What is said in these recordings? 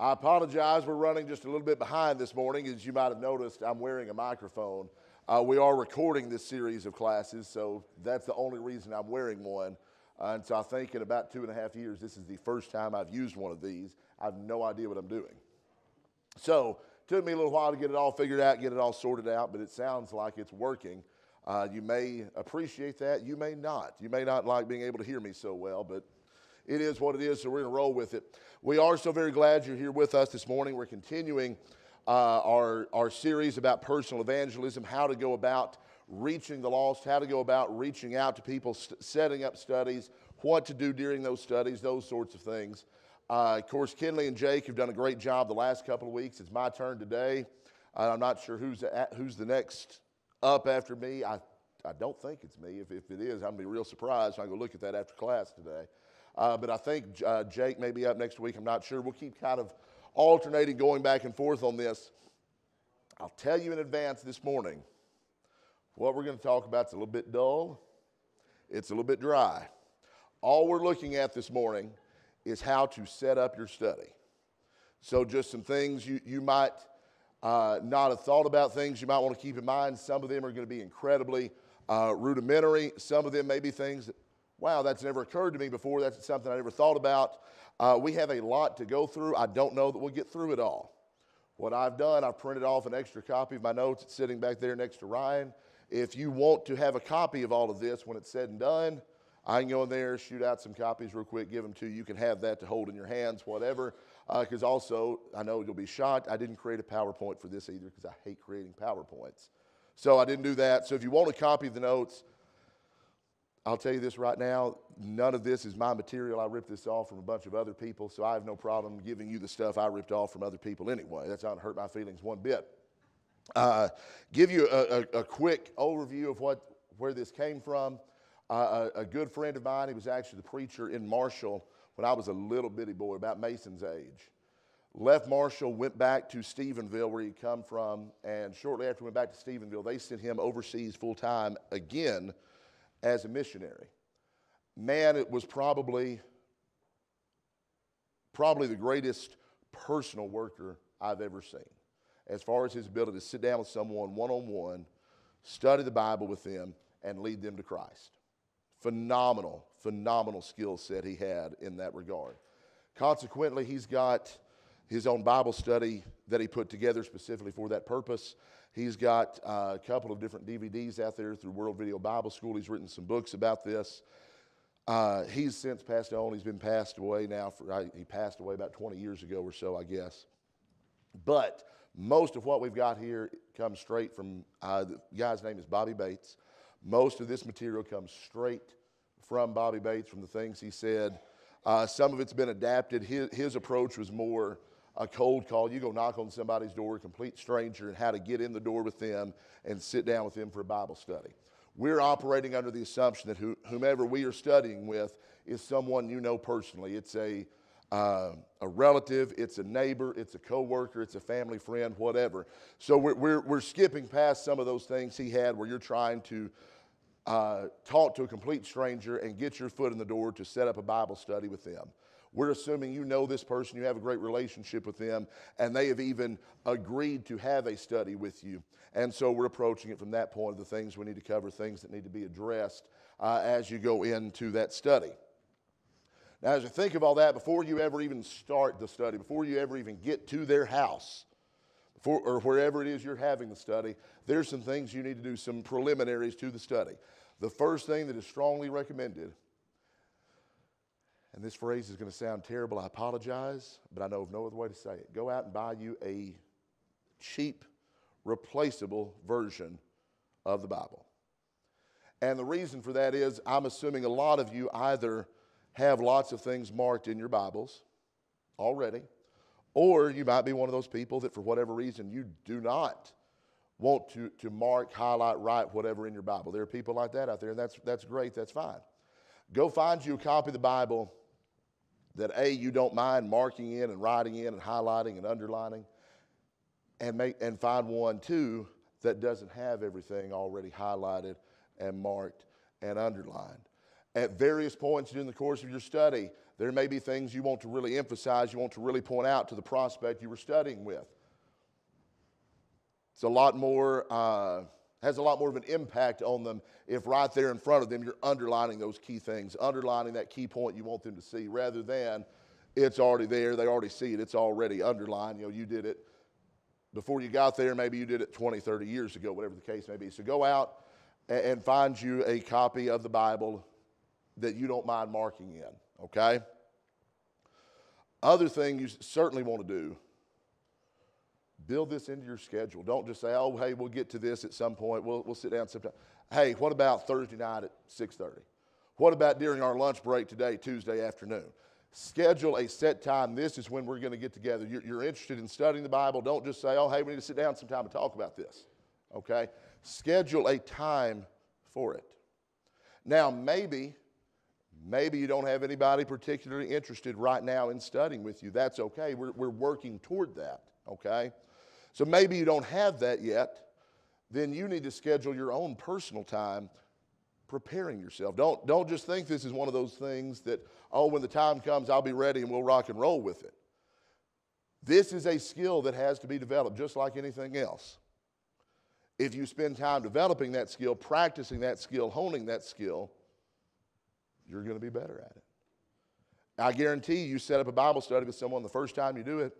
I apologize. We're running just a little bit behind this morning. As you might have noticed, I'm wearing a microphone. Uh, we are recording this series of classes, so that's the only reason I'm wearing one. Uh, and so I think in about two and a half years, this is the first time I've used one of these. I have no idea what I'm doing. So it took me a little while to get it all figured out, get it all sorted out, but it sounds like it's working. Uh, you may appreciate that. You may not. You may not like being able to hear me so well, but it is what it is, so we're going to roll with it. We are so very glad you're here with us this morning. We're continuing uh, our, our series about personal evangelism, how to go about reaching the lost, how to go about reaching out to people, st- setting up studies, what to do during those studies, those sorts of things. Uh, of course, Kinley and Jake have done a great job the last couple of weeks. It's my turn today. Uh, I'm not sure who's, at, who's the next up after me. I, I don't think it's me. If, if it is, I'm going to be real surprised. I'm going to look at that after class today. Uh, but I think uh, Jake may be up next week. I'm not sure. We'll keep kind of alternating, going back and forth on this. I'll tell you in advance this morning what we're going to talk about is a little bit dull, it's a little bit dry. All we're looking at this morning is how to set up your study. So, just some things you, you might uh, not have thought about, things you might want to keep in mind. Some of them are going to be incredibly uh, rudimentary, some of them may be things that wow, that's never occurred to me before. That's something I never thought about. Uh, we have a lot to go through. I don't know that we'll get through it all. What I've done, I've printed off an extra copy of my notes. It's sitting back there next to Ryan. If you want to have a copy of all of this when it's said and done, I can go in there, shoot out some copies real quick, give them to you. You can have that to hold in your hands, whatever. Because uh, also, I know you'll be shocked. I didn't create a PowerPoint for this either because I hate creating PowerPoints. So I didn't do that. So if you want a copy of the notes, I'll tell you this right now none of this is my material. I ripped this off from a bunch of other people, so I have no problem giving you the stuff I ripped off from other people anyway. That's not hurt my feelings one bit. Uh, give you a, a, a, quick overview of what, where this came from. Uh, a, a, good friend of mine, he was actually the preacher in Marshall when I was a little bitty boy, about Mason's age. Left Marshall, went back to Stephenville, where he'd come from, and shortly after he went back to Stephenville, they sent him overseas full time again as a missionary. Man, it was probably, probably the greatest personal worker I've ever seen. As far as his ability to sit down with someone one on one, study the Bible with them, and lead them to Christ. Phenomenal, phenomenal skill set he had in that regard. Consequently, he's got his own Bible study that he put together specifically for that purpose. He's got uh, a couple of different DVDs out there through World Video Bible School. He's written some books about this. Uh, he's since passed on. He's been passed away now. For, he passed away about 20 years ago or so, I guess. But most of what we've got here comes straight from uh, the guy's name is Bobby Bates. Most of this material comes straight from Bobby Bates, from the things he said. Uh, some of it's been adapted. His, his approach was more a cold call. You go knock on somebody's door, a complete stranger, and how to get in the door with them and sit down with them for a Bible study. We're operating under the assumption that whomever we are studying with is someone you know personally. It's a, uh, a relative, it's a neighbor, it's a coworker, it's a family friend, whatever. So we're, we're, we're skipping past some of those things he had where you're trying to uh, talk to a complete stranger and get your foot in the door to set up a Bible study with them. We're assuming you know this person, you have a great relationship with them, and they have even agreed to have a study with you. And so we're approaching it from that point of the things we need to cover, things that need to be addressed uh, as you go into that study. Now, as you think of all that, before you ever even start the study, before you ever even get to their house, before, or wherever it is you're having the study, there's some things you need to do, some preliminaries to the study. The first thing that is strongly recommended and this phrase is going to sound terrible, I apologize, but I know of no other way to say it. Go out and buy you a cheap, replaceable version of the Bible. And the reason for that is I'm assuming a lot of you either have lots of things marked in your Bibles already, or you might be one of those people that, for whatever reason, you do not want to, to mark, highlight, write whatever in your Bible. There are people like that out there, and that's, that's great, that's fine. Go find you a copy of the Bible that A, you don't mind marking in and writing in and highlighting and underlining, and, make, and find one, too, that doesn't have everything already highlighted and marked and underlined. At various points during the course of your study, There may be things you want to really emphasize, you want to really point out to the prospect you were studying with. It's a lot more, uh, has a lot more of an impact on them if right there in front of them you're underlining those key things, underlining that key point you want them to see, rather than it's already there, they already see it, it's already underlined. You know, you did it before you got there, maybe you did it 20, 30 years ago, whatever the case may be. So go out and find you a copy of the Bible that you don't mind marking in, okay? Other thing you certainly want to do, build this into your schedule. Don't just say, oh, hey, we'll get to this at some point. We'll, we'll sit down sometime. Hey, what about Thursday night at 6.30? What about during our lunch break today, Tuesday afternoon? Schedule a set time. This is when we're going to get together. You're, you're interested in studying the Bible. Don't just say, oh, hey, we need to sit down sometime and talk about this, okay? Schedule a time for it. Now, maybe Maybe you don't have anybody particularly interested right now in studying with you. That's okay. We're, we're working toward that, okay? So maybe you don't have that yet. Then you need to schedule your own personal time preparing yourself. Don't, don't just think this is one of those things that, oh, when the time comes, I'll be ready and we'll rock and roll with it. This is a skill that has to be developed just like anything else. If you spend time developing that skill, practicing that skill, honing that skill, you're going to be better at it. I guarantee you, set up a Bible study with someone the first time you do it,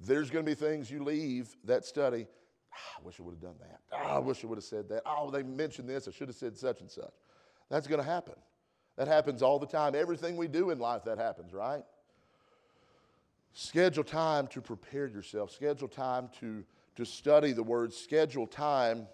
there's going to be things you leave that study. Ah, I wish I would have done that. Oh, I wish I would have said that. Oh, they mentioned this. I should have said such and such. That's going to happen. That happens all the time. Everything we do in life, that happens, right? Schedule time to prepare yourself. Schedule time to, to study the Word. Schedule time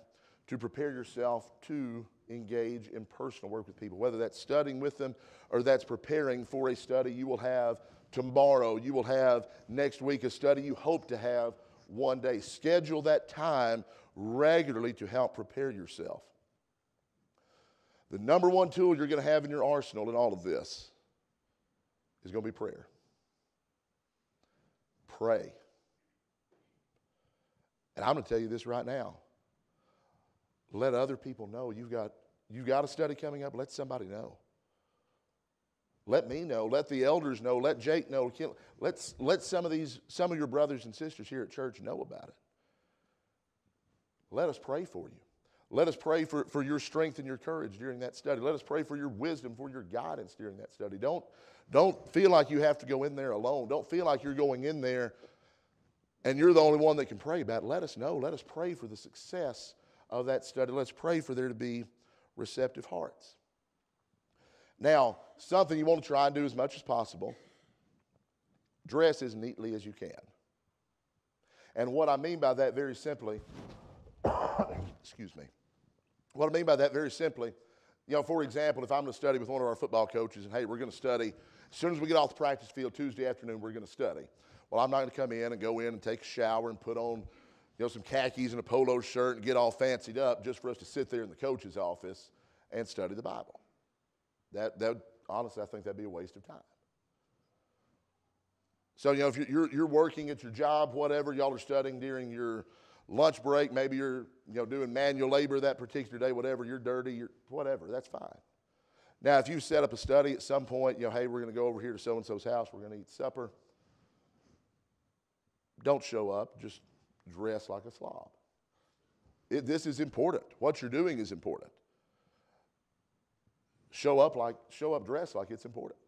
to prepare yourself to engage in personal work with people, whether that's studying with them or that's preparing for a study you will have tomorrow, you will have next week a study you hope to have one day. Schedule that time regularly to help prepare yourself. The number one tool you're going to have in your arsenal in all of this is going to be prayer. Pray. And I'm going to tell you this right now let other people know you've got, you've got a study coming up. Let somebody know. Let me know. Let the elders know. Let Jake know. Let's, let some of these, some of your brothers and sisters here at church know about it. Let us pray for you. Let us pray for, for your strength and your courage during that study. Let us pray for your wisdom, for your guidance during that study. Don't, don't feel like you have to go in there alone. Don't feel like you're going in there and you're the only one that can pray about it. Let us know. Let us pray for the success of that study. Let's pray for there to be receptive hearts. Now, something you want to try and do as much as possible dress as neatly as you can. And what I mean by that very simply, excuse me, what I mean by that very simply, you know, for example, if I'm going to study with one of our football coaches and hey, we're going to study, as soon as we get off the practice field Tuesday afternoon, we're going to study. Well, I'm not going to come in and go in and take a shower and put on you know, some khakis and a polo shirt and get all fancied up just for us to sit there in the coach's office and study the Bible. That, that honestly, I think that'd be a waste of time. So, you know, if you're, you're working at your job, whatever, y'all are studying during your lunch break, maybe you're, you know, doing manual labor that particular day, whatever, you're dirty, you're, whatever, that's fine. Now, if you set up a study at some point, you know, hey, we're going to go over here to so and so's house, we're going to eat supper. Don't show up, just dress like a slob. It, this is important. What you're doing is important. Show up like show up dressed like it's important.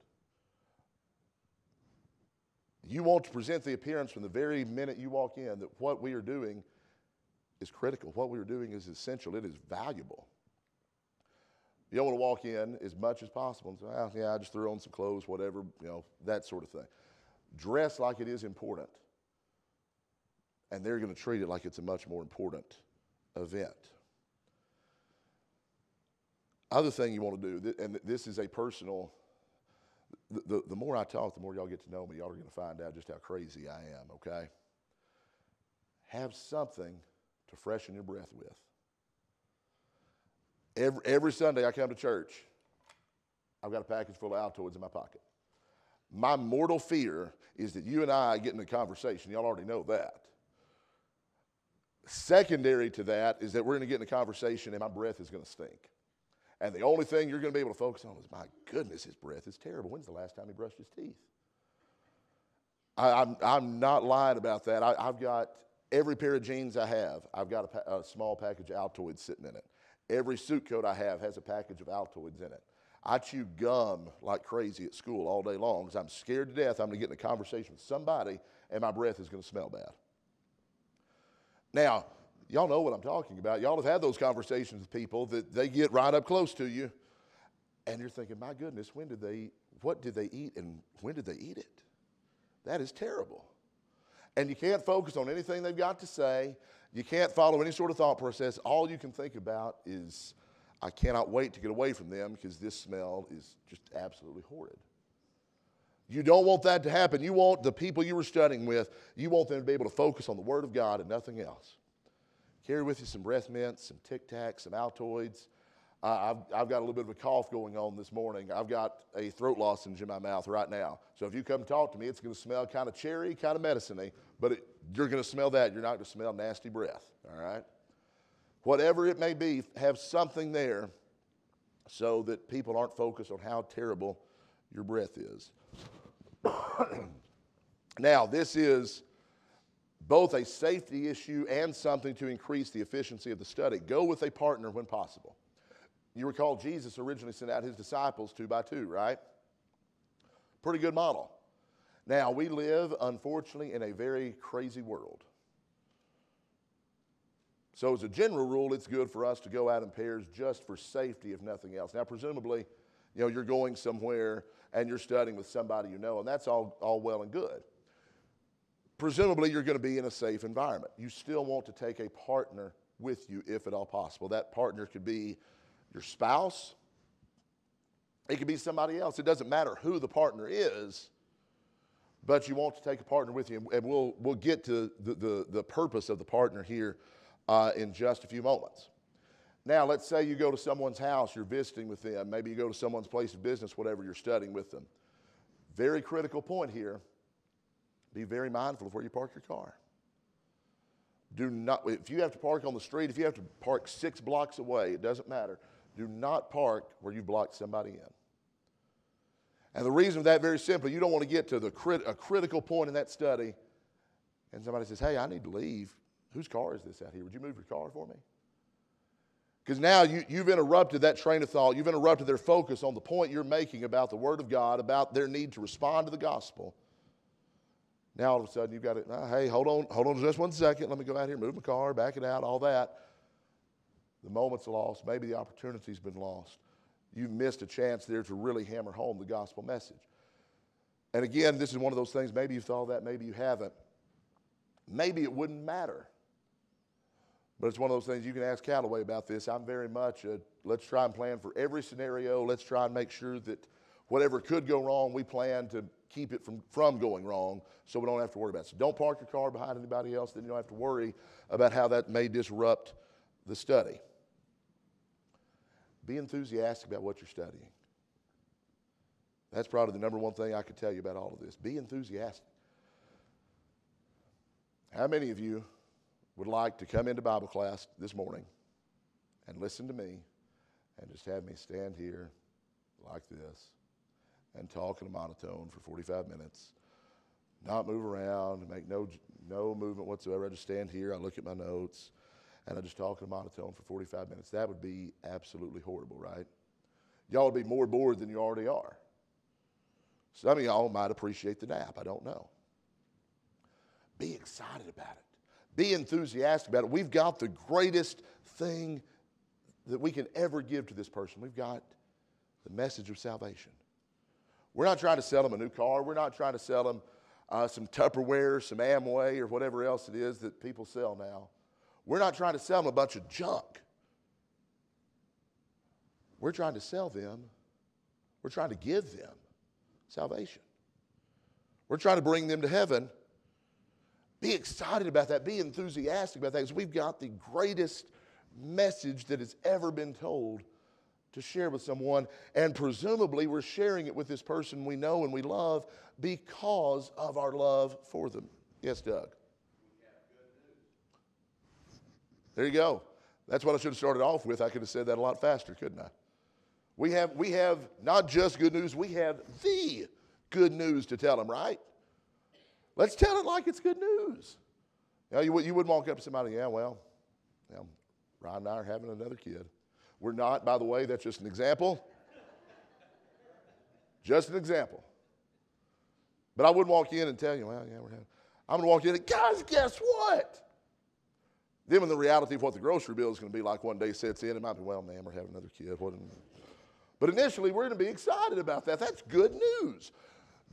You want to present the appearance from the very minute you walk in that what we are doing is critical. What we are doing is essential. It is valuable. You don't want to walk in as much as possible and say, oh, yeah, I just threw on some clothes, whatever, you know, that sort of thing. Dress like it is important and they're going to treat it like it's a much more important event. Other thing you want to do, and this is a personal, the, the, the more I talk, the more y'all get to know me, y'all are going to find out just how crazy I am, okay? Have something to freshen your breath with. Every, every Sunday I come to church, I've got a package full of Altoids in my pocket. My mortal fear is that you and I get in a conversation. Y'all already know that. Secondary to that is that we're going to get in a conversation and my breath is going to stink. And the only thing you're going to be able to focus on is, my goodness, his breath is terrible. When's the last time he brushed his teeth? I, am I'm, I'm not lying about that. I, have got every pair of jeans I have, I've got a, a small package of Altoids sitting in it. Every suit coat I have has a package of Altoids in it. I chew gum like crazy at school all day long because I'm scared to death I'm going to get in a conversation with somebody and my breath is going to smell bad. Now, y'all know what I'm talking about. Y'all have had those conversations with people that they get right up close to you and you're thinking, my goodness, when did they, what did they eat and when did they eat it? That is terrible. And you can't focus on anything they've got to say. You can't follow any sort of thought process. All you can think about is, I cannot wait to get away from them because this smell is just absolutely horrid. You don't want that to happen. You want the people you were studying with, you want them to be able to focus on the Word of God and nothing else. Carry with you some breath mints, some Tic Tacs, some Altoids, uh, I've, I've got a little bit of a cough going on this morning. I've got a throat lozenge in my mouth right now. So if you come talk to me, it's going to smell kind of cherry, kind of medicine but it, you're going to smell that. You're not going to smell nasty breath, all right? Whatever it may be, have something there so that people aren't focused on how terrible your breath is. now, this is both a safety issue and something to increase the efficiency of the study. Go with a partner when possible. You recall Jesus originally sent out his disciples two by two, right? Pretty good model. Now, we live, unfortunately, in a very crazy world. So, as a general rule, it's good for us to go out in pairs just for safety, if nothing else. Now, presumably, you know, you're going somewhere and you're studying with somebody you know, and that's all, all well and good. Presumably, you're going to be in a safe environment. You still want to take a partner with you if at all possible. That partner could be your spouse, it could be somebody else. It doesn't matter who the partner is, but you want to take a partner with you. And we'll, we'll get to the, the, the purpose of the partner here uh, in just a few moments. Now, let's say you go to someone's house, you're visiting with them. Maybe you go to someone's place of business, whatever, you're studying with them. Very critical point here be very mindful of where you park your car. Do not, if you have to park on the street, if you have to park six blocks away, it doesn't matter. Do not park where you blocked somebody in. And the reason for that very simply, you don't want to get to the crit- a critical point in that study and somebody says, Hey, I need to leave. Whose car is this out here? Would you move your car for me? Because now you, you've interrupted that train of thought. You've interrupted their focus on the point you're making about the Word of God, about their need to respond to the gospel. Now all of a sudden you've got it. Uh, hey, hold on, hold on just one second. Let me go out here, move my car, back it out, all that. The moment's lost. Maybe the opportunity's been lost. You've missed a chance there to really hammer home the gospel message. And again, this is one of those things, maybe you've thought that, maybe you haven't. Maybe it wouldn't matter. But it's one of those things you can ask Callaway about this. I'm very much a, let's try and plan for every scenario. Let's try and make sure that whatever could go wrong, we plan to keep it from, from going wrong so we don't have to worry about it. So don't park your car behind anybody else, then you don't have to worry about how that may disrupt the study. Be enthusiastic about what you're studying. That's probably the number one thing I could tell you about all of this. Be enthusiastic. How many of you would like to come into Bible class this morning and listen to me and just have me stand here like this and talk in a monotone for 45 minutes, not move around, make no, no movement whatsoever. I just stand here, I look at my notes, and I just talk in a monotone for 45 minutes. That would be absolutely horrible, right? Y'all would be more bored than you already are. Some of y'all might appreciate the nap. I don't know. Be excited about it. Be enthusiastic about it. We've got the greatest thing that we can ever give to this person. We've got the message of salvation. We're not trying to sell them a new car. We're not trying to sell them uh, some Tupperware, some Amway, or whatever else it is that people sell now. We're not trying to sell them a bunch of junk. We're trying to sell them, we're trying to give them salvation. We're trying to bring them to heaven. Be excited about that. Be enthusiastic about that because we've got the greatest message that has ever been told to share with someone. And presumably, we're sharing it with this person we know and we love because of our love for them. Yes, Doug. There you go. That's what I should have started off with. I could have said that a lot faster, couldn't I? We have, we have not just good news, we have the good news to tell them, right? Let's tell it like it's good news. You, know, you, you wouldn't walk up to somebody, yeah, well, yeah, Ryan and I are having another kid. We're not, by the way, that's just an example. just an example. But I wouldn't walk in and tell you, well, yeah, we're having. I'm going to walk in and, guys, guess what? Then when the reality of what the grocery bill is going to be like one day sets in, it might be, well, man, we're having another kid. What but initially, we're going to be excited about that. That's good news.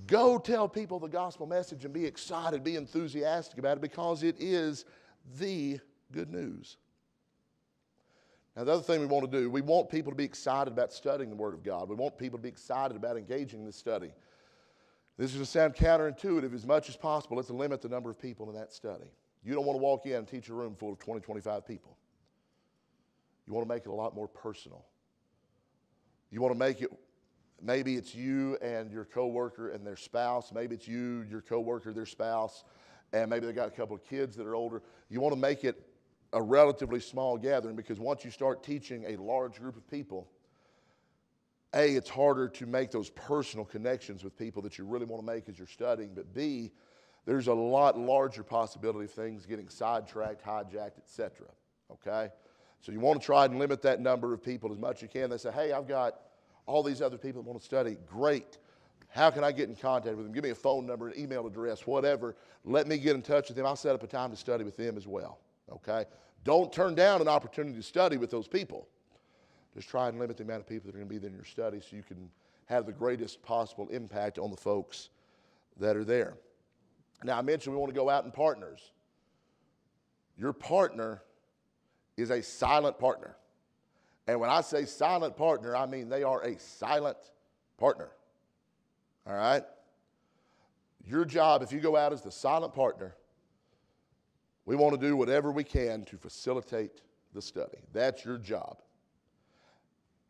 Go tell people the gospel message and be excited, be enthusiastic about it because it is the good news. Now, the other thing we want to do, we want people to be excited about studying the Word of God. We want people to be excited about engaging in this study. This is going to sound counterintuitive as much as possible. Let's limit the number of people in that study. You don't want to walk in and teach a room full of 20, 25 people. You want to make it a lot more personal. You want to make it maybe it's you and your coworker and their spouse. Maybe it's you, your coworker, their spouse, and maybe they got a couple of kids that are older. You want to make it a relatively small gathering because once you start teaching a large group of people, A, it's harder to make those personal connections with people that you really want to make as you're studying, but B, there's a lot larger possibility of things getting sidetracked, hijacked, etc. Okay? So you want to try and limit that number of people as much as you can. They say, hey, I've got all these other people that want to study. Great. How can I get in contact with them? Give me a phone number, an email address, whatever. Let me get in touch with them. I'll set up a time to study with them as well. Okay? Don't turn down an opportunity to study with those people. Just try and limit the amount of people that are going to be there in your study so you can have the greatest possible impact on the folks that are there. Now, I mentioned we want to go out in partners. Your partner is a silent partner. And when I say silent partner, I mean they are a silent partner. All right? Your job, if you go out as the silent partner, we want to do whatever we can to facilitate the study. That's your job.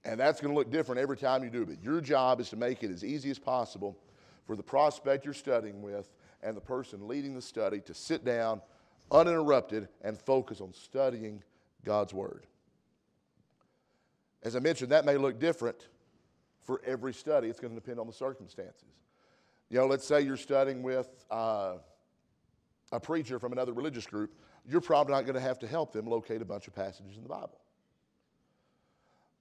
And that's going to look different every time you do it. But Your job is to make it as easy as possible for the prospect you're studying with and the person leading the study to sit down uninterrupted and focus on studying God's Word. As I mentioned, that may look different for every study. It's going to depend on the circumstances. You know, let's say you're studying with uh, a preacher from another religious group. You're probably not going to have to help them locate a bunch of passages in the Bible.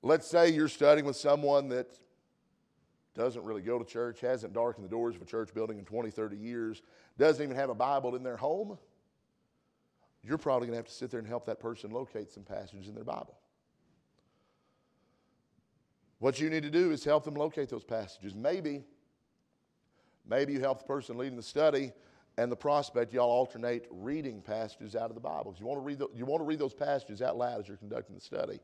Let's say you're studying with someone that doesn't really go to church, hasn't darkened the doors of a church building in 20, 30 years, doesn't even have a Bible in their home you're probably going to have to sit there and help that person locate some passages in their Bible. What you need to do is help them locate those passages. Maybe, maybe you help the person leading the study and the prospect, y'all alternate reading passages out of the Bible. You want, to read the, you want to read those passages out loud as you're conducting the study.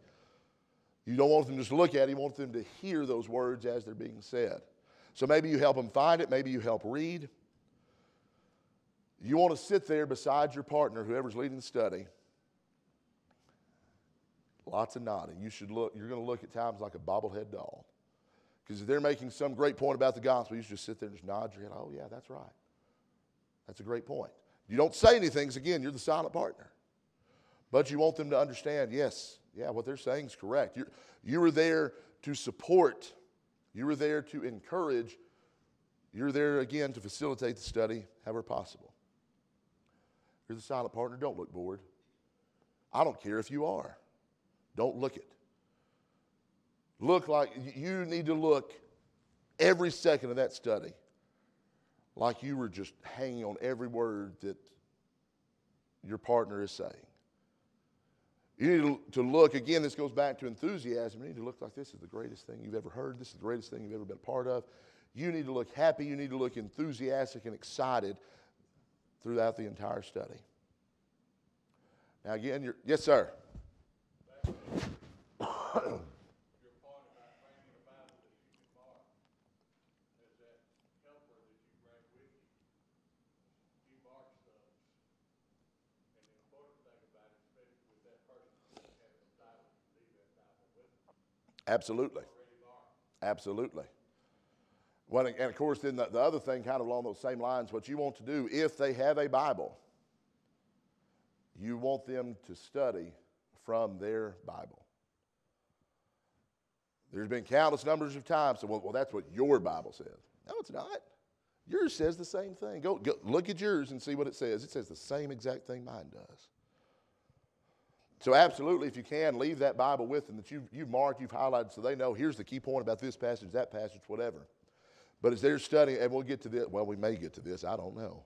You don't want them to just to look at it, you want them to hear those words as they're being said. So maybe you help them find it, maybe you help read. You want to sit there beside your partner, whoever's leading the study. Lots of nodding. You should look, you're going to look at times like a bobblehead doll. Because if they're making some great point about the gospel, you should just sit there and just nod your head. Oh, yeah, that's right. That's a great point. You don't say anything again, you're the silent partner. But you want them to understand, yes, yeah, what they're saying is correct. You're, you were there to support, you were there to encourage, you're there, again, to facilitate the study however possible. You're the silent partner. Don't look bored. I don't care if you are. Don't look it. Look like you need to look every second of that study like you were just hanging on every word that your partner is saying. You need to look, again, this goes back to enthusiasm. You need to look like this is the greatest thing you've ever heard. This is the greatest thing you've ever been a part of. You need to look happy. You need to look enthusiastic and excited throughout the entire study. Now, again, yes, sir. Absolutely. Absolutely. Well, and of course, then the, the other thing, kind of along those same lines, what you want to do, if they have a Bible, you want them to study from their Bible. There's been countless numbers of times. So, well, well, that's what your Bible says. No, it's not. Yours says the same thing. Go, go look at yours and see what it says. It says the same exact thing mine does. So, absolutely, if you can, leave that Bible with them that you've, you've marked, you've highlighted, so they know here's the key point about this passage, that passage, whatever. But as they're studying, and we'll get to this, well, we may get to this, I don't know.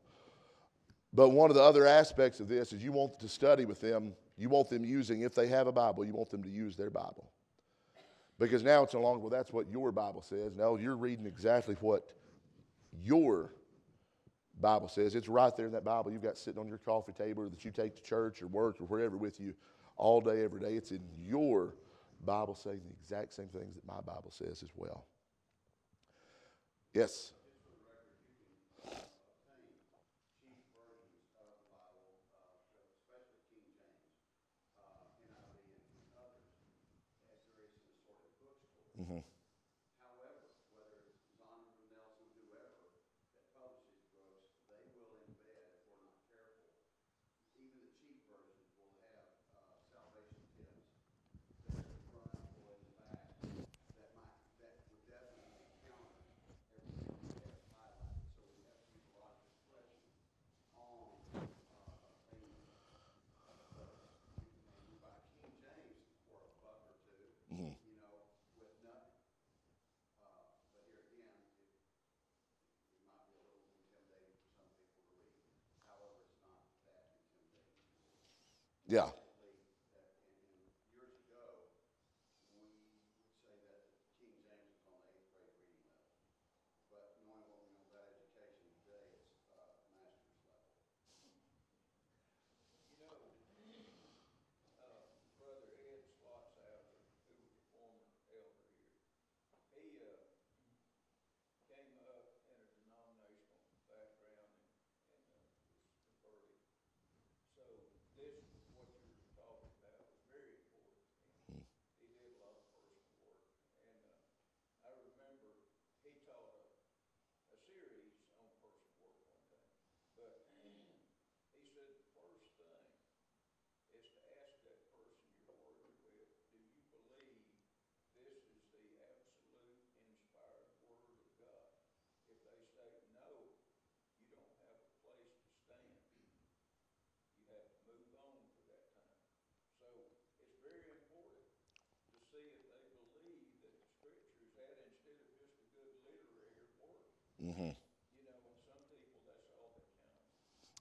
But one of the other aspects of this is you want to study with them, you want them using, if they have a Bible, you want them to use their Bible. Because now it's no longer, well, that's what your Bible says. No, you're reading exactly what your Bible says. It's right there in that Bible you've got sitting on your coffee table that you take to church or work or wherever with you all day, every day. It's in your Bible saying the exact same things that my Bible says as well. Yes. Yeah.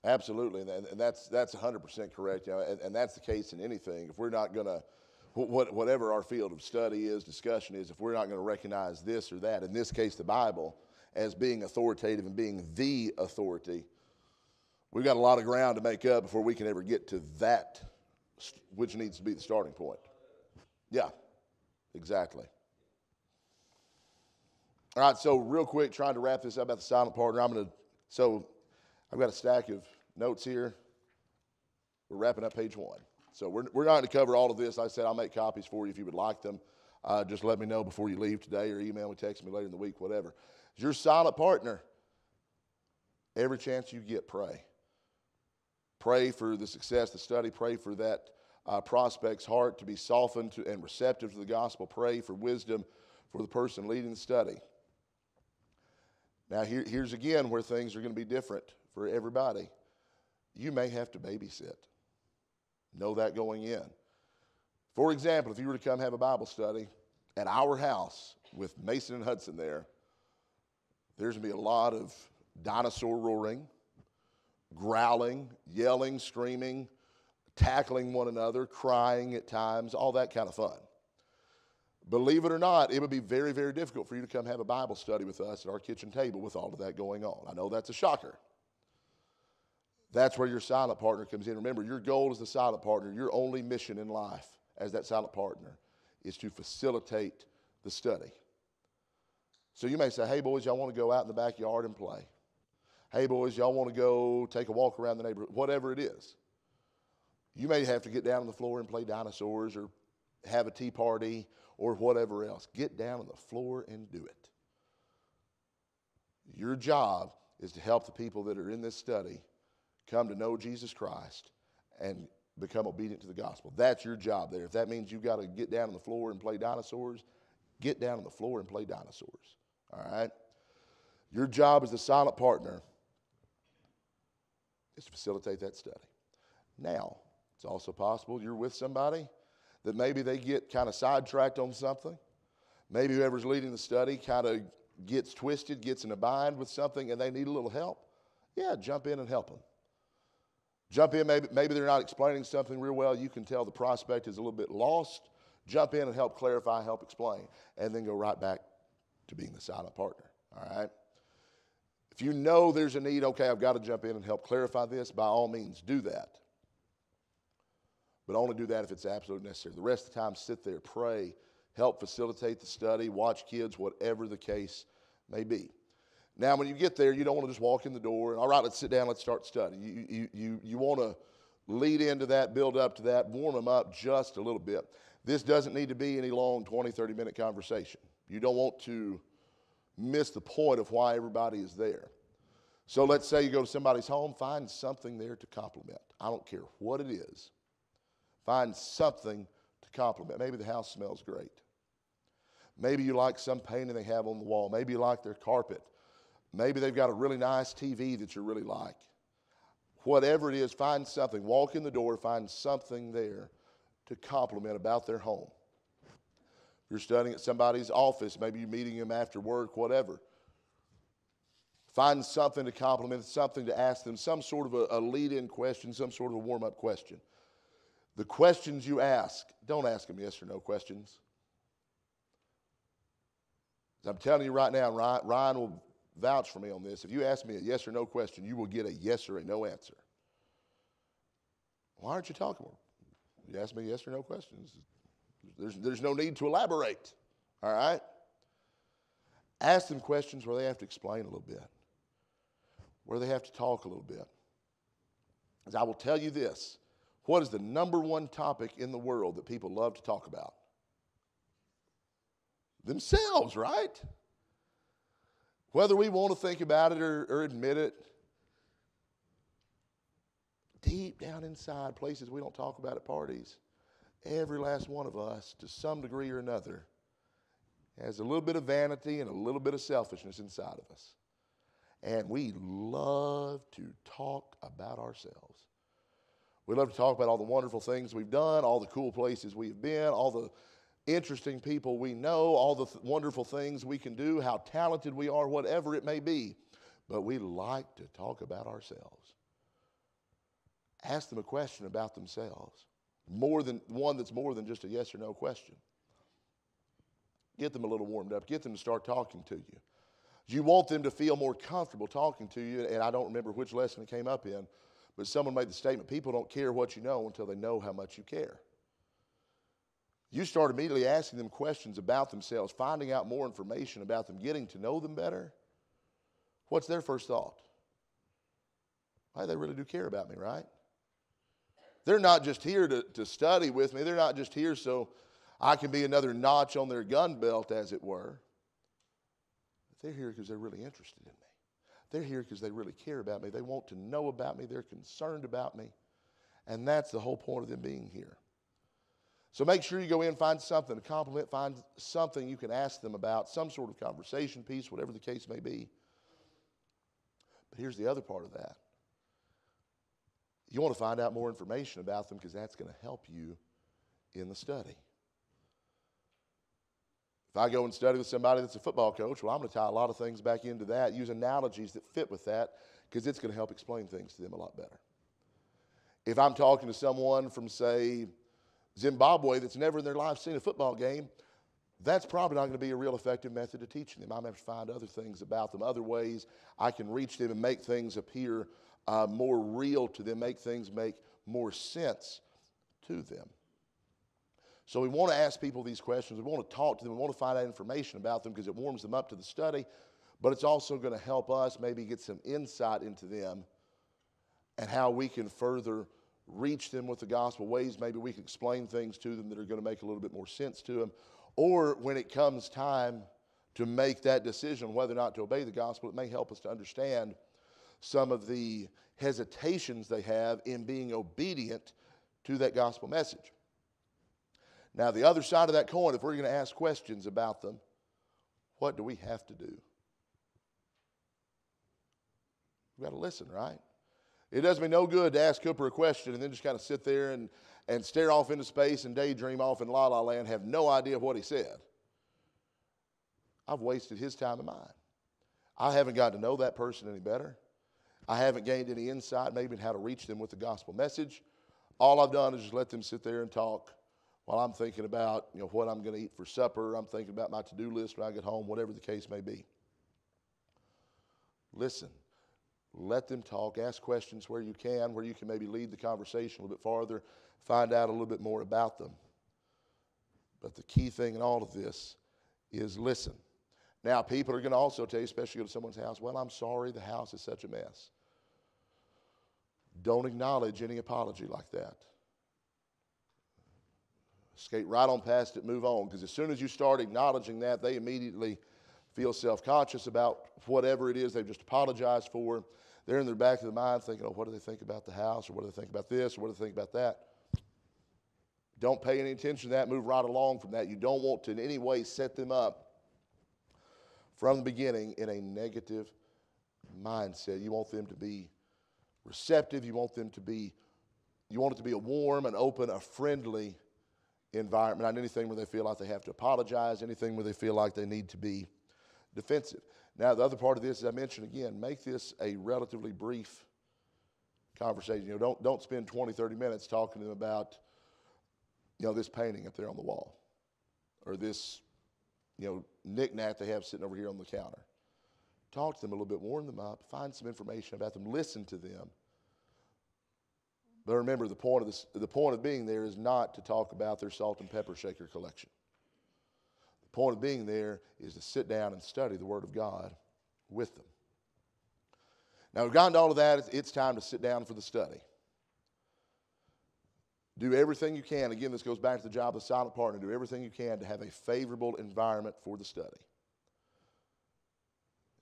Absolutely, and, that's that's 100% correct. You know, and, and that's the case in anything. If we're not going to, whatever our field of study is, discussion is, if we're not going to recognize this or that, in this case, the Bible, as being authoritative and being the authority, we've got a lot of ground to make up before we can ever get to that, which needs to be the starting point. Yeah, exactly. All right, so real quick, trying to wrap this up about the silent partner. I'm going to, so I've got a stack of notes here. We're wrapping up page one. So we're, we're not going to cover all of this. I said, I'll make copies for you if you would like them. Uh, just let me know before you leave today or email me, text me later in the week, whatever. Your silent partner, every chance you get, pray. Pray for the success the study. Pray for that uh, prospect's heart to be softened to, and receptive to the gospel. Pray for wisdom for the person leading the study. Now, here, here's again where things are going to be different for everybody. You may have to babysit. Know that going in. For example, if you were to come have a Bible study at our house with Mason and Hudson there, there's going to be a lot of dinosaur roaring, growling, yelling, screaming, tackling one another, crying at times, all that kind of fun. Believe it or not, it would be very, very difficult for you to come have a Bible study with us at our kitchen table with all of that going on. I know that's a shocker. That's where your silent partner comes in. Remember, your goal as the silent partner, your only mission in life as that silent partner is to facilitate the study. So you may say, hey, boys, y'all want to go out in the backyard and play. Hey, boys, y'all want to go take a walk around the neighborhood, whatever it is. You may have to get down on the floor and play dinosaurs or have a tea party or whatever else. Get down on the floor and do it. Your job is to help the people that are in this study come to know Jesus Christ and become obedient to the gospel. That's your job there. If that means you've got to get down on the floor and play dinosaurs, get down on the floor and play dinosaurs. All right? Your job as the silent partner is to facilitate that study. Now, it's also possible you're with somebody that maybe they get kind of sidetracked on something. Maybe whoever's leading the study kind of gets twisted, gets in a bind with something, and they need a little help. Yeah, jump in and help them. Jump in, maybe, maybe they're not explaining something real well. You can tell the prospect is a little bit lost. Jump in and help clarify, help explain, and then go right back to being the silent partner. All right? If you know there's a need, okay, I've got to jump in and help clarify this, by all means, do that. But only do that if it's absolutely necessary. The rest of the time, sit there, pray, help facilitate the study, watch kids, whatever the case may be. Now, when you get there, you don't want to just walk in the door and, all right, let's sit down, let's start studying. You, you, you, you want to lead into that, build up to that, warm them up just a little bit. This doesn't need to be any long 20, 30 minute conversation. You don't want to miss the point of why everybody is there. So let's say you go to somebody's home, find something there to compliment. I don't care what it is. Find something to compliment. Maybe the house smells great. Maybe you like some painting they have on the wall. Maybe you like their carpet. Maybe they've got a really nice TV that you really like. Whatever it is, find something. Walk in the door, find something there to compliment about their home. You're studying at somebody's office, maybe you're meeting them after work, whatever. Find something to compliment, something to ask them, some sort of a, a lead in question, some sort of a warm up question. The questions you ask, don't ask them yes or no questions. I'm telling you right now, Ryan, Ryan will vouch for me on this. If you ask me a yes or no question, you will get a yes or a no answer. Why aren't you talking more? You ask me yes or no questions. There's, there's no need to elaborate. All right? Ask them questions where they have to explain a little bit, where they have to talk a little bit. As I will tell you this what is the number one topic in the world that people love to talk about? Themselves, right? Whether we want to think about it or, or admit it, deep down inside, places we don't talk about at parties, every last one of us, to some degree or another, has a little bit of vanity and a little bit of selfishness inside of us. And we love to talk about ourselves. We love to talk about all the wonderful things we've done, all the cool places we've been, all the interesting people we know, all the th- wonderful things we can do, how talented we are, whatever it may be. But we like to talk about ourselves. Ask them a question about themselves, more than one that's more than just a yes or no question. Get them a little warmed up, get them to start talking to you. You want them to feel more comfortable talking to you, and I don't remember which lesson it came up in, but someone made the statement people don't care what you know until they know how much you care. You start immediately asking them questions about themselves, finding out more information about them, getting to know them better. What's their first thought? Why, they really do care about me, right? They're not just here to, to study with me, they're not just here so I can be another notch on their gun belt, as it were. They're here because they're really interested in me. They're here because they really care about me. They want to know about me. They're concerned about me. And that's the whole point of them being here. So make sure you go in, find something to compliment, find something you can ask them about, some sort of conversation piece, whatever the case may be. But here's the other part of that you want to find out more information about them because that's going to help you in the study. If I go and study with somebody that's a football coach, well, I'm going to tie a lot of things back into that, use analogies that fit with that, because it's going to help explain things to them a lot better. If I'm talking to someone from, say, Zimbabwe that's never in their life seen a football game, that's probably not going to be a real effective method of teaching them. I'm going to have to find other things about them, other ways I can reach them and make things appear uh, more real to them, make things make more sense to them. So we want to ask people these questions. We want to talk to them. We want to find out information about them because it warms them up to the study, but it's also going to help us maybe get some insight into them and how we can further reach them with the gospel ways. Maybe we can explain things to them that are going to make a little bit more sense to them. Or when it comes time to make that decision whether or not to obey the gospel, it may help us to understand some of the hesitations they have in being obedient to that gospel message. Now, the other side of that coin, if we're going to ask questions about them, what do we have to do? We've got to listen, right? It does me no good to ask Cooper a question and then just kind of sit there and, and stare off into space and daydream off in la la land, have no idea what he said. I've wasted his time and mine. I haven't got to know that person any better. I haven't gained any insight, maybe in how to reach them with the gospel message. All I've done is just let them sit there and talk while I'm thinking about you know, what I'm going to eat for supper. I'm thinking about my to do list when I get home, whatever the case may be. Listen, let them talk, ask questions where you can, where you can maybe lead the conversation a little bit farther, find out a little bit more about them. But the key thing in all of this is listen. Now, people are going to also tell you, especially go to someone's house, well, I'm sorry the house is such a mess. Don't acknowledge any apology like that. Skate right on past it, move on. Because as soon as you start acknowledging that, they immediately feel self conscious about whatever it is they've just apologized for. They're in their back of the mind thinking, oh, what do they think about the house? Or what do they think about this? Or what do they think about that? Don't pay any attention to that. Move right along from that. You don't want to in any way set them up from the beginning in a negative mindset. You want them to be receptive. You want them to be, you want it to be a warm and open, a friendly environment, not anything where they feel like they have to apologize, anything where they feel like they need to be defensive. Now, the other part of this, as I mentioned again, make this a relatively brief conversation. You know, don't, don't spend 20, 30 minutes talking to them about, you know, this painting up there on the wall or this you know, knickknack they have sitting over here on the counter. Talk to them a little bit, warm them up, find some information about them, listen to them. But remember, the point of, this, the point of being there is not to talk about their salt and pepper shaker collection. Point of being there is to sit down and study the Word of God with them. Now, we've gotten to all of that. It's time to sit down for the study. Do everything you can. Again, this goes back to the job of the silent partner. Do everything you can to have a favorable environment for the study.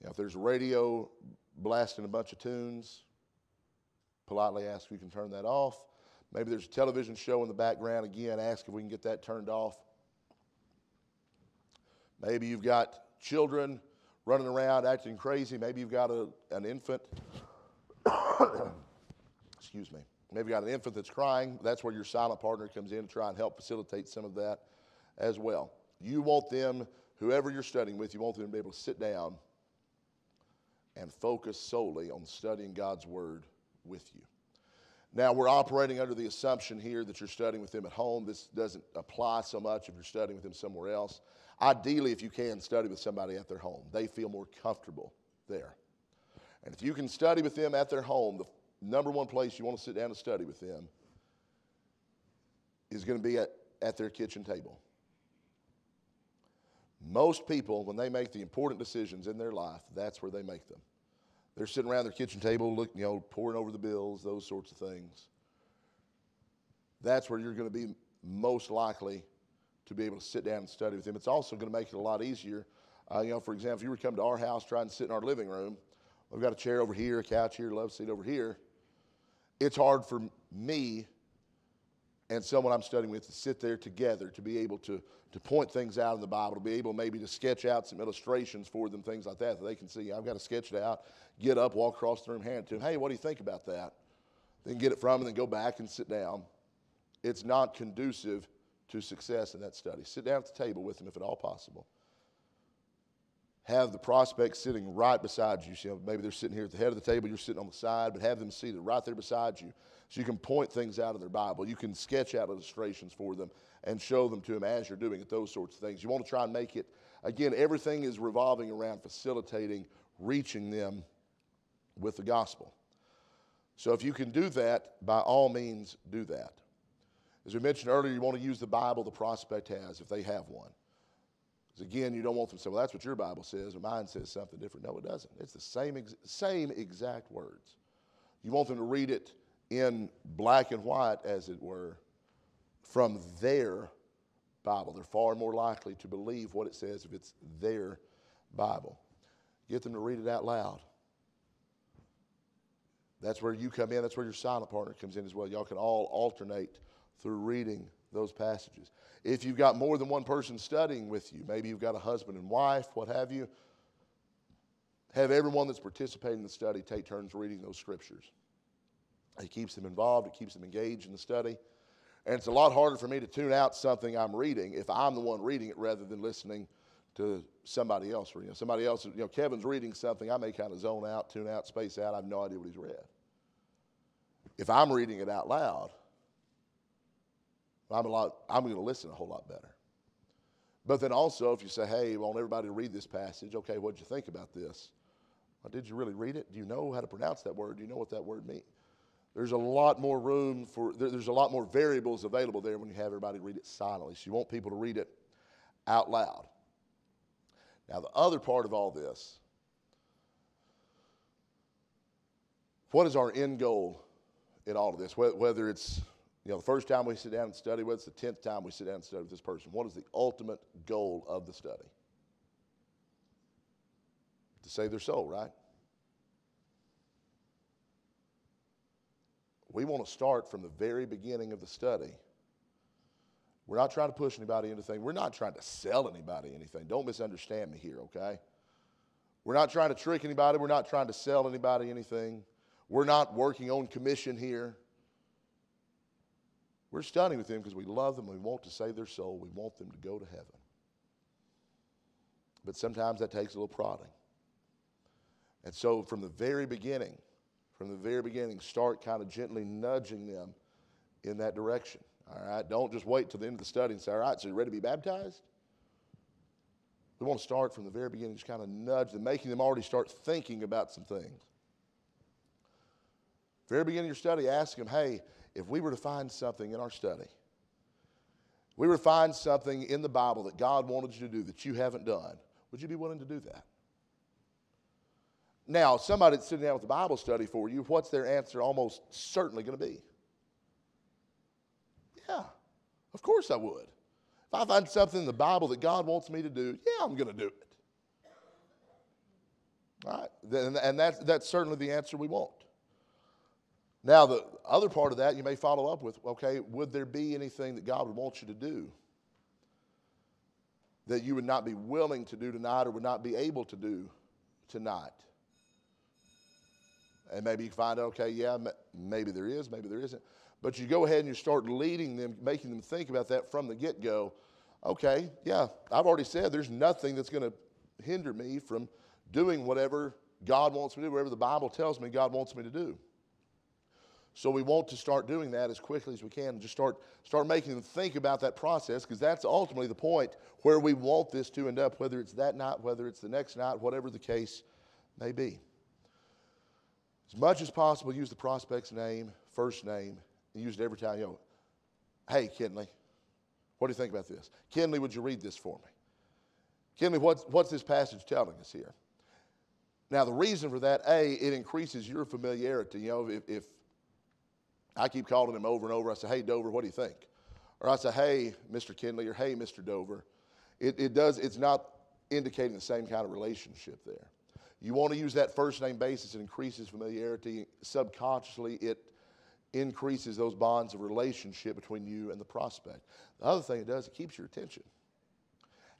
Know, if there's a radio blasting a bunch of tunes, politely ask if you can turn that off. Maybe there's a television show in the background. Again, ask if we can get that turned off. Maybe you've got children running around acting crazy. Maybe you've got a, an infant. Excuse me. Maybe you've got an infant that's crying. That's where your silent partner comes in to try and help facilitate some of that as well. You want them, whoever you're studying with, you want them to be able to sit down and focus solely on studying God's Word with you. Now, we're operating under the assumption here that you're studying with them at home. This doesn't apply so much if you're studying with them somewhere else. Ideally, if you can, study with somebody at their home. They feel more comfortable there. And if you can study with them at their home, the number one place you want to sit down and study with them is going to be at, at their kitchen table. Most people, when they make the important decisions in their life, that's where they make them. They're sitting around their kitchen table, look, you know, pouring over the bills, those sorts of things. That's where you're going to be most likely to be able to sit down and study with them. It's also going to make it a lot easier. Uh, you know, for example, if you were to come to our house, try and sit in our living room, we've got a chair over here, a couch here, a love seat over here it's hard for me and someone I'm studying with to sit there together to be able to, to point things out in the Bible, to be able maybe to sketch out some illustrations for them, things like that, that they can see. I've got to sketch it out, get up, walk across the room, hand it to them. Hey, what do you think about that? Then get it from them, then go back and sit down. It's not conducive to success in that study. Sit down at the table with them if at all possible have the prospect sitting right beside you. So maybe they're sitting here at the head of the table, you're sitting on the side, but have them seated right there beside you so you can point things out of their Bible. You can sketch out illustrations for them and show them to them as you're doing it, those sorts of things. You want to try and make it, again, everything is revolving around facilitating reaching them with the gospel. So if you can do that, by all means, do that. As we mentioned earlier, you want to use the Bible the prospect has if they have one. Because again, you don't want them to say, well, that's what your Bible says, or mine says something different. No, it doesn't. It's the same, ex- same exact words. You want them to read it in black and white, as it were, from their Bible. They're far more likely to believe what it says if it's their Bible. Get them to read it out loud. That's where you come in. That's where your silent partner comes in as well. Y'all can all alternate through reading those passages. If you've got more than one person studying with you, maybe you've got a husband and wife, what have you, have everyone that's participating in the study take turns reading those scriptures. It keeps them involved, it keeps them engaged in the study. And it's a lot harder for me to tune out something I'm reading if I'm the one reading it rather than listening to somebody else reading. Somebody else, you know, Kevin's reading something, I may kind of zone out, tune out, space out. I have no idea what he's read. If I'm reading it out loud, I'm, a lot, I'm going to listen a whole lot better. But then also, if you say, hey, I want everybody to read this passage, okay, what did you think about this? Well, did you really read it? Do you know how to pronounce that word? Do you know what that word means? There's a lot more room for, there's a lot more variables available there when you have everybody read it silently. So you want people to read it out loud. Now, the other part of all this, what is our end goal in all of this? Whether it's you know, the first time we sit down and study, with, it's the tenth time we sit down and study with this person, what is the ultimate goal of the study? To save their soul, right? We want to start from the very beginning of the study. We're not trying to push anybody into anything. We're not trying to sell anybody anything. Don't misunderstand me here, okay? We're not trying to trick anybody. We're not trying to sell anybody anything. We're not working on commission here. We're studying with them because we love them. We want to save their soul. We want them to go to heaven. But sometimes that takes a little prodding. And so, from the very beginning, from the very beginning, start kind of gently nudging them in that direction. All right? Don't just wait till the end of the study and say, All right, so you're ready to be baptized? We want to start from the very beginning, just kind of nudge them, making them already start thinking about some things. Very beginning of your study, ask them, Hey, if we were to find something in our study, we were to find something in the Bible that God wanted you to do that you haven't done, would you be willing to do that? Now, somebody that's sitting down with the Bible study for you, what's their answer almost certainly going to be? Yeah, of course I would. If I find something in the Bible that God wants me to do, yeah, I'm going to do it. All right? And that's, that's certainly the answer we want. Now, the other part of that, you may follow up with okay, would there be anything that God would want you to do that you would not be willing to do tonight or would not be able to do tonight? And maybe you find out, okay, yeah, maybe there is, maybe there isn't. But you go ahead and you start leading them, making them think about that from the get go. Okay, yeah, I've already said there's nothing that's going to hinder me from doing whatever God wants me to do, whatever the Bible tells me God wants me to do. So we want to start doing that as quickly as we can and just start, start making them think about that process because that's ultimately the point where we want this to end up, whether it's that night, whether it's the next night, whatever the case may be. As much as possible, use the prospect's name, first name, and use it every time. You know, hey, Kenley, what do you think about this? Kenley, would you read this for me? Kenley, what's, what's this passage telling us here? Now, the reason for that, A, it increases your familiarity. You know, if, if I keep calling him over and over. I say, hey, Dover, what do you think? Or I say, hey, Mr. Kinley, or hey, Mr. Dover. It, it does, it's not indicating the same kind of relationship there. You want to use that first name basis, it increases familiarity. Subconsciously, it increases those bonds of relationship between you and the prospect. The other thing it does, it keeps your attention.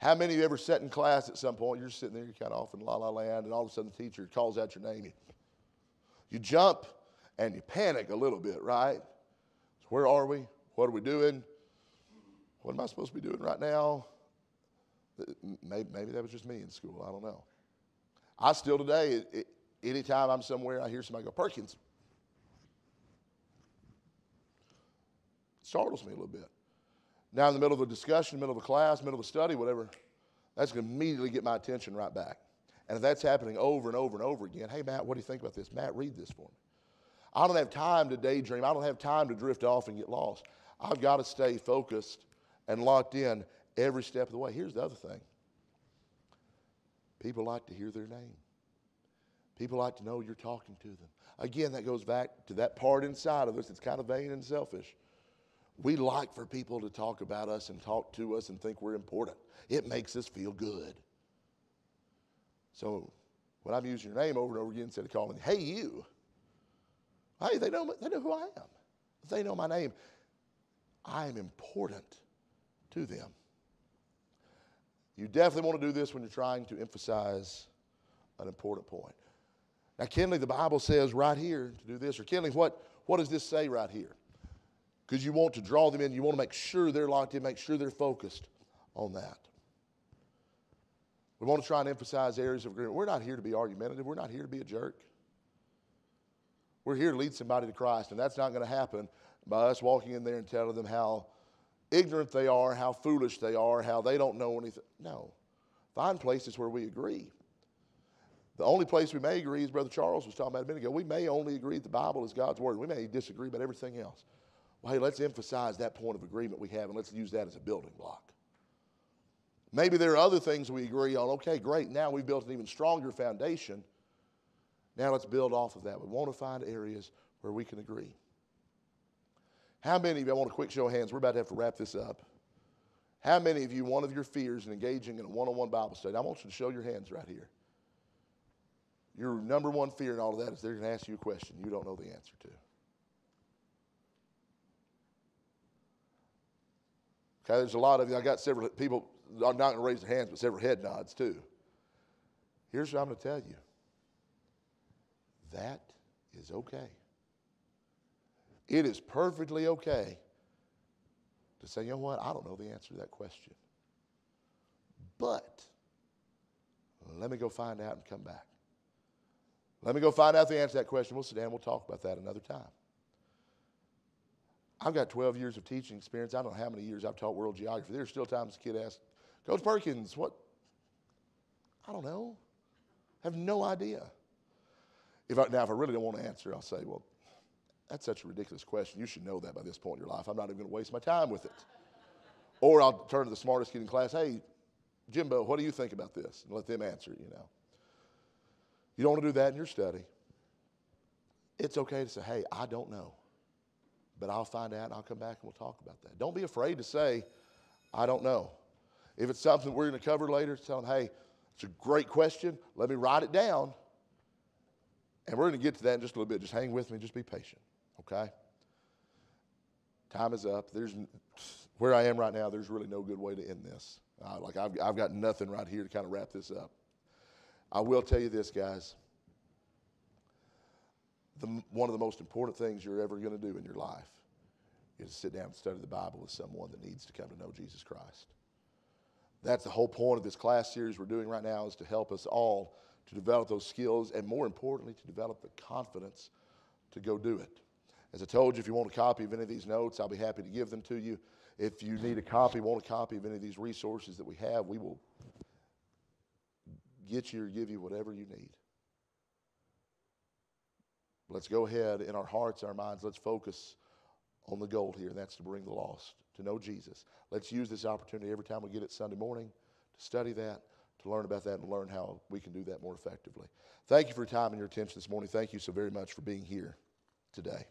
How many of you ever sat in class at some point, you're sitting there, you're kind of off in la la land, and all of a sudden the teacher calls out your name. You jump and you panic a little bit, right? So where are we? What are we doing? What am I supposed to be doing right now? Uh, maybe, maybe that was just me in school. I don't know. I still today, it, anytime I'm somewhere, I hear somebody go, Perkins. It startles me a little bit. Now, in the middle of a discussion, middle of a class, middle of a study, whatever, that's going to immediately get my attention right back. And if that's happening over and over and over again, hey, Matt, what do you think about this? Matt, read this for me. I don't have time to daydream. I don't have time to drift off and get lost. I've got to stay focused and locked in every step of the way. Here's the other thing people like to hear their name, people like to know you're talking to them. Again, that goes back to that part inside of us. It's kind of vain and selfish. We like for people to talk about us and talk to us and think we're important. It makes us feel good. So when I'm using your name over and over again instead of calling, hey, you, Hey, they know, they know who I am. They know my name. I am important to them. You definitely want to do this when you're trying to emphasize an important point. Now, Kinley, the Bible says right here to do this. Or, Kinley, what, what does this say right here? Because you want to draw them in, you want to make sure they're locked in, make sure they're focused on that. We want to try and emphasize areas of agreement. We're not here to be argumentative, we're not here to be a jerk. We're here to lead somebody to Christ, and that's not going to happen by us walking in there and telling them how ignorant they are, how foolish they are, how they don't know anything. No. Find places where we agree. The only place we may agree, as Brother Charles was talking about a minute ago, we may only agree that the Bible is God's Word. We may disagree about everything else. Well, hey, let's emphasize that point of agreement we have and let's use that as a building block. Maybe there are other things we agree on. Okay, great. Now we've built an even stronger foundation. Now let's build off of that. We want to find areas where we can agree. How many of you, I want a quick show of hands, we're about to have to wrap this up. How many of you, one of your fears in engaging in a one on one Bible study, I want you to show your hands right here. Your number one fear in all of that is they're going to ask you a question you don't know the answer to. Okay, there's a lot of you. I got several people, I'm not going to raise their hands, but several head nods too. Here's what I'm going to tell you that is okay. It is perfectly okay to say, you know what, I don't know the answer to that question. But let me go find out and come back. Let me go find out the answer to that question. We'll sit down, we'll talk about that another time. I've got 12 years of teaching experience. I don't know how many years I've taught world geography. There's still times a kid asks, Coach Perkins, what? I don't know. I have no idea. If I, now, if I really don't want to answer, I'll say, well, that's such a ridiculous question. You should know that by this point in your life. I'm not even going to waste my time with it. Or I'll turn to the smartest kid in class, hey, Jimbo, what do you think about this? And let them answer, you know. You don't want to do that in your study. It's okay to say, hey, I don't know, but I'll find out and I'll come back and we'll talk about that. Don't be afraid to say, I don't know. If it's something we're going to cover later, tell them, hey, it's a great question. Let me write it down. And we're going to get to that in just a little bit. Just hang with me, just be patient okay? Time is up. There's where I am right now. There's really no good way to end this. Uh, like I've, I've got nothing right here to kind of wrap this up. I will tell you this, guys. The, one of the most important things you're ever going to do in your life is to sit down and study the Bible with someone that needs to come to know Jesus Christ. That's the whole point of this class series we're doing right now is to help us all to develop those skills and more importantly to develop the confidence to go do it. As I told you, if you want a copy of any of these notes, I'll be happy to give them to you. If you need a copy, want a copy of any of these resources that we have, we will get you or give you whatever you need. Let's go ahead in our hearts, our minds, let's focus on the goal here, and that's to bring the lost to know Jesus. Let's use this opportunity every time we get it Sunday morning to study that, to learn about that, and learn how we can do that more effectively. Thank you for your time and your attention this morning. Thank you so very much for being here today.